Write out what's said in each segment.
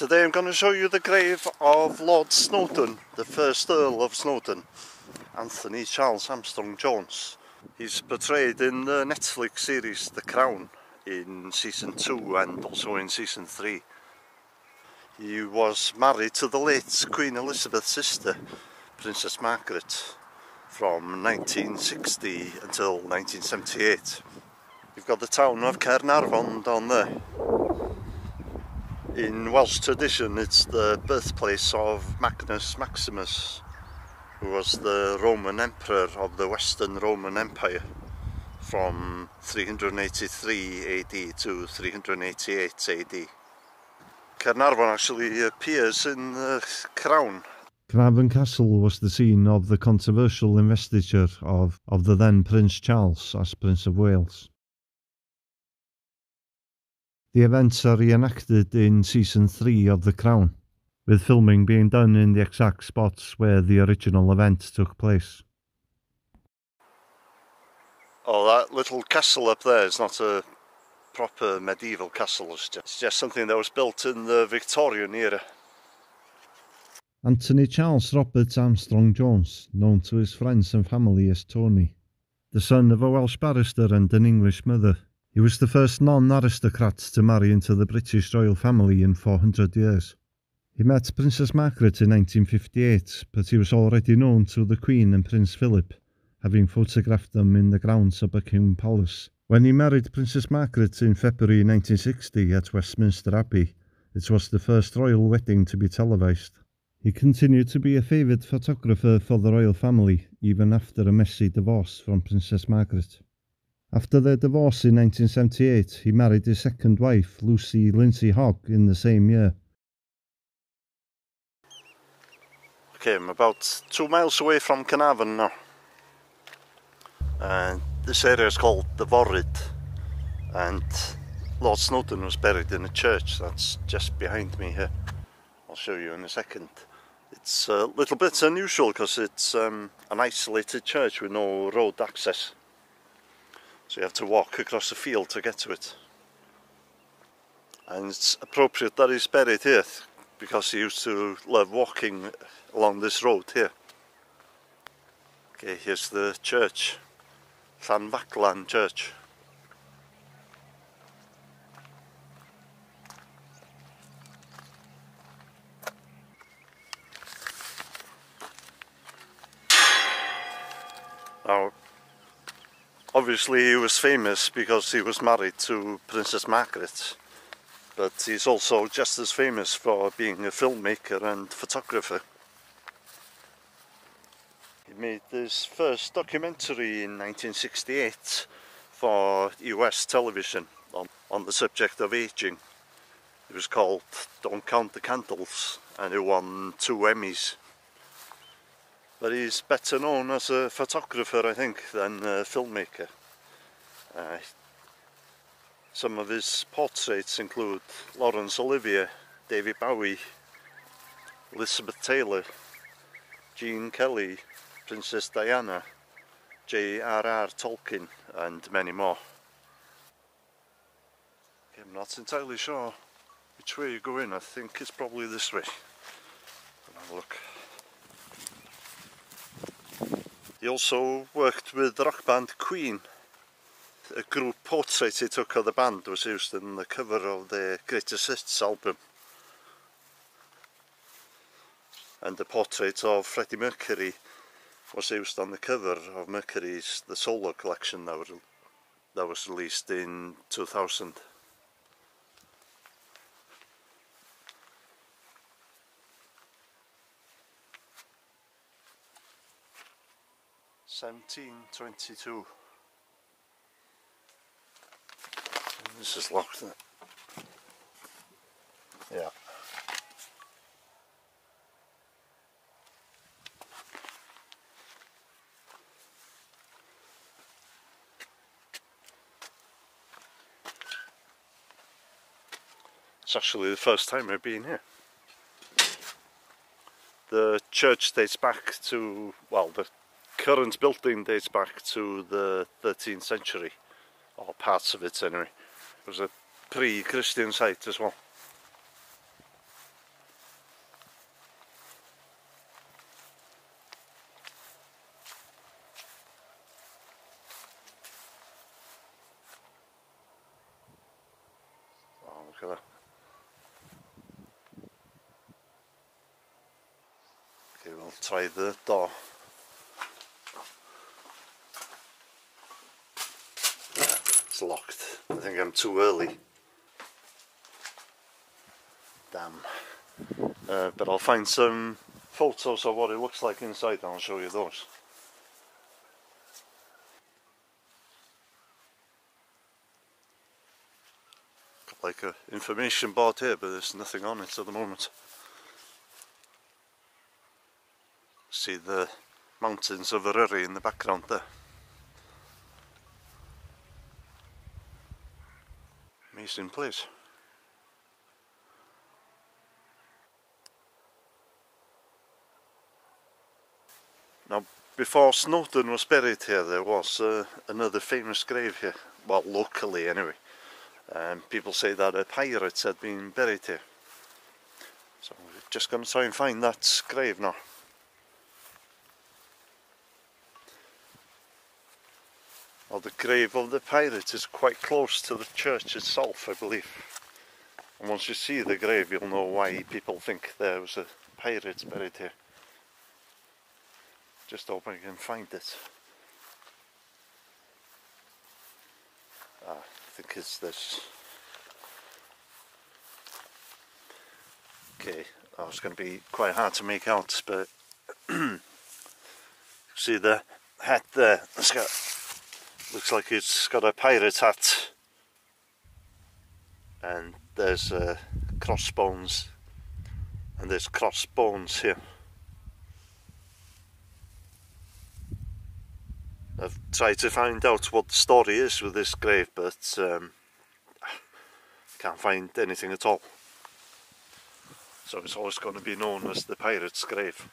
Today I'm going to show you the grave of Lord Snowdon, the first Earl of Snowdon, Anthony Charles Armstrong Jones. He's portrayed in the Netflix series The Crown in season 2 and also in season 3. He was married to the late Queen Elizabeth's sister, Princess Margaret, from 1960 until 1978. You've got the town of Caernarfon down there. In Welsh tradition, it's the birthplace of Magnus Maximus, who was the Roman Emperor of the Western Roman Empire from 383 AD to 388 AD. Caernarfon actually appears in the crown. Caernarfon Castle was the scene of the controversial investiture of, of the then Prince Charles as Prince of Wales. The events are reenacted in season 3 of The Crown, with filming being done in the exact spots where the original event took place. Oh, that little castle up there is not a proper medieval castle, it's just, it's just something that was built in the Victorian era. Anthony Charles Robert Armstrong Jones, known to his friends and family as Tony, the son of a Welsh barrister and an English mother. He was the first non-aristocrat to marry into the British royal family in 400 years. He met Princess Margaret in 1958, but he was already known to the Queen and Prince Philip, having photographed them in the grounds of Buckingham Palace. When he married Princess Margaret in February 1960 at Westminster Abbey, it was the first royal wedding to be televised. He continued to be a favoured photographer for the royal family, even after a messy divorce from Princess Margaret. After their divorce in 1978, he married his second wife, Lucy Lindsay Hogg, in the same year. Okay, I'm about two miles away from Caernarfon now. And this area is called the Foryd. And Lord Snowdon was buried in a church that's just behind me here. I'll show you in a second. It's a little bit unusual because it's um, an isolated church with no road access. So you have to walk across the field to get to it. And it's appropriate that he's buried here because he used to love walking along this road here. Okay, here's the church. Llanfaglan Church. Obviously he was famous because he was married to Princess Margaret but he's also just as famous for being a filmmaker and photographer. He made his first documentary in 1968 for US television on, on the subject of aging. It was called Don't Count the Candles and it won two Emmys but he's better known as a photographer I think than a filmmaker. Uh, some of his portraits include Laurence Olivier, David Bowie, Elizabeth Taylor, Gene Kelly, Princess Diana, J.R.R. Tolkien and many more. I'm not entirely sure which way you go in, I think it's probably this way. Have a look. He also worked with the rock band Queen. A group portrait he took of the band was used in the cover of the Greatest Hits album. And the portrait of Freddie Mercury was used on the cover of Mercury's The Solo collection that was, that was released in 2000. 1722. This is locked. Yeah. It's actually the first time I've been here. The church dates back to, well, the current building dates back to the 13th century, or parts of it anyway. It was a pre-Christian site as well. Oh, look. Okay, we'll try the door. I think I'm too early. Damn. Uh, but I'll find some photos of what it looks like inside and I'll show you those. Got like a information board here but there's nothing on it at the moment. See the mountains of Eryri in the background there. Amazing place. Now, before Snowdon was buried here, there was uh, another famous grave here. Well, locally anyway. Um, people say that a pirate had been buried here. So we're just going to try and find that grave now. Well, the grave of the pirate is quite close to the church itself, I believe. And once you see the grave, you'll know why people think there was a pirate buried here. Just hope I can find it. Ah, I think it's this. Okay, that was going to be quite hard to make out, but see the hat there. It's got looks like it's got a pirate hat, and there's uh, crossbones, and there's crossbones here. I've tried to find out what the story is with this grave, but um, can't find anything at all. So it's always going to be known as the pirate's grave.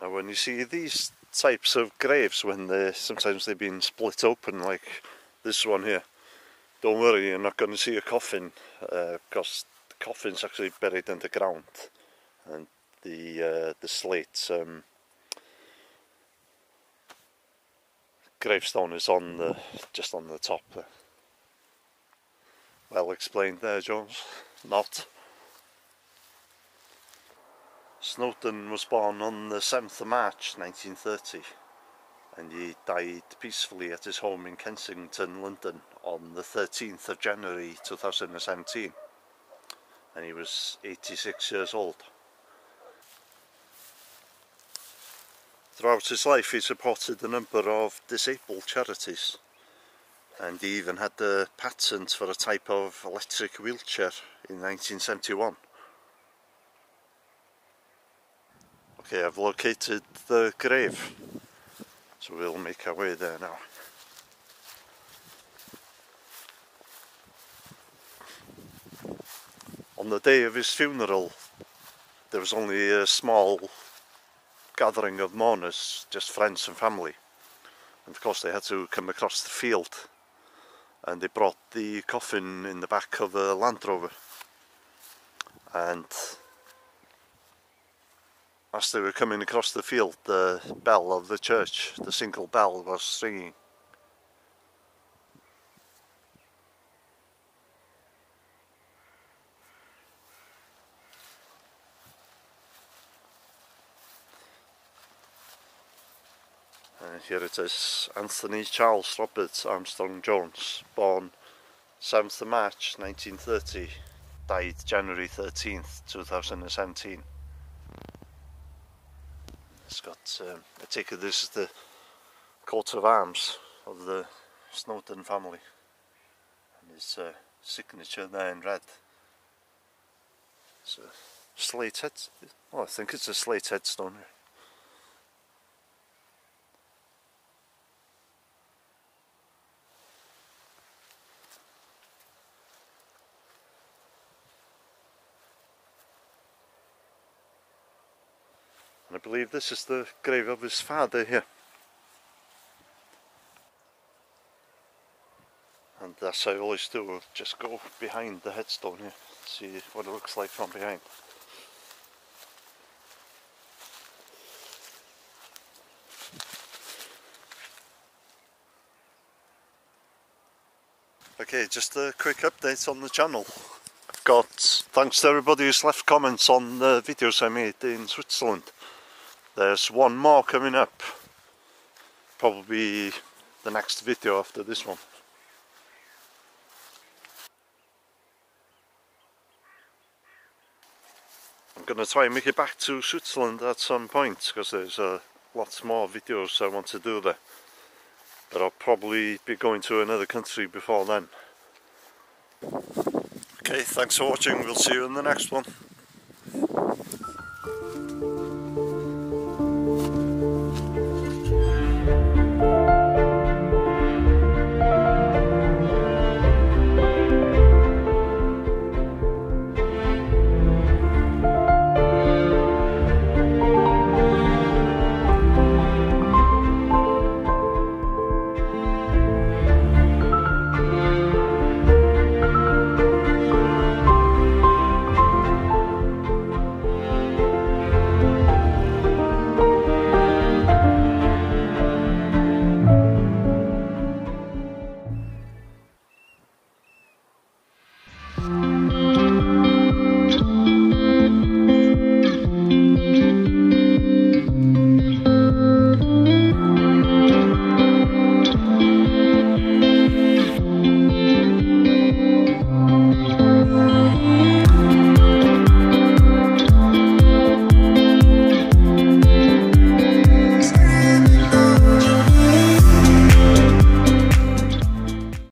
Now when you see these types of graves when they sometimes they've been split open like this one here, don't worry you're not going to see a coffin uh, because the coffin's actually buried in the ground and the uh, the slate um, gravestone is on the just on the top. Well explained there Jones, not. Snowdon was born on the 7th of March 1930 and he died peacefully at his home in Kensington, London on the 13th of January 2017 and he was 86 years old. Throughout his life he supported a number of disabled charities and he even had the patent for a type of electric wheelchair in 1971. Okay, I've located the grave, so we'll make our way there now. On the day of his funeral, there was only a small gathering of mourners, just friends and family. And of course they had to come across the field and they brought the coffin in the back of a Land Rover. And as they were coming across the field, the bell of the church, the single bell, was ringing. And here it is, Anthony Charles Robert Armstrong Jones, born 7th of March 1930, died January 13th 2017. It's got, um, I take it this is the coat of arms of the Snowden family. And his uh, signature there in red. It's a slate head, well I think it's a slate headstone here. I believe this is the grave of his father here. And that's how I always do, We'll just go behind the headstone here, see what it looks like from behind. Okay, just a quick update on the channel. Got thanks to everybody who's left comments on the videos I made in Switzerland. There's one more coming up. Probably the next video after this one. I'm to try and make it back to Switzerland at some point because there's lots more videos I want to do there. But I'll probably be going to another country before then. Okay, thanks for watching. We'll see you in the next one.